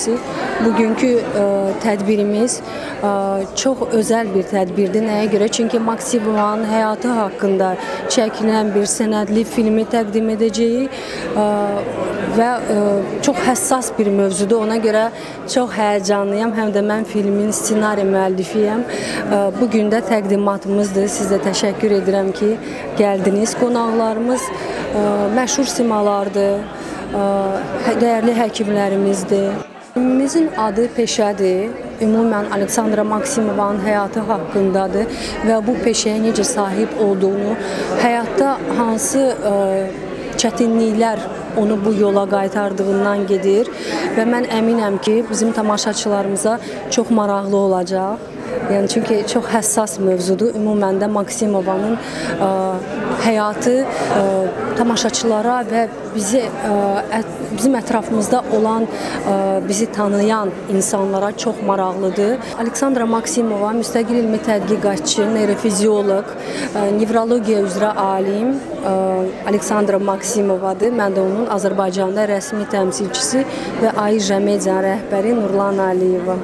təmsilçisi. Bugünkü ə, tədbirimiz ə, çox özəl bir tədbirdir. Nəyə görə? Çünki Maksimovun həyatı haqqında çəkilən bir sənədli filmi təqdim edəcəyik ə, və ə, çox həssas bir mövzudur. Ona görə çox həyəcanlıyam. Həm də mən filmin ssenari müəllifiyəm. Ə, bu gün də təqdimatımızdır. Sizə təşəkkür edirəm ki, gəldiniz. Qonaqlarımız ə, məşhur simalardır, ə, dəyərli həkimlərimizdir. Filmimizin adı Peşədir. Ümumən Aleksandra Maksimovanın həyatı haqqındadır və bu peşəyə necə sahib olduğunu, həyatda hansı ə, çətinliklər onu bu yola qaytardığından gedir və mən əminəm ki, bizim tamaşaçılarımıza çox maraqlı olacaq. Yəni çünki çox həssas mövzudur. Ümumən də Maksimovanın ə, həyatı ə, tamaşaçılara və bizi ə, bizim ətrafımızda olan ə, bizi tanıyan insanlara çox maraqlıdır. Aleksandra Maksimova müstəqil elmi tədqiqatçı, neyrofizioloq, ə, nevrologiya üzrə alim ə, Aleksandra Maksimovadır. Mən də onun Azərbaycanda rəsmi təmsilçisi və AİJ Medianın rəhbəri Nurlan Əliyeva.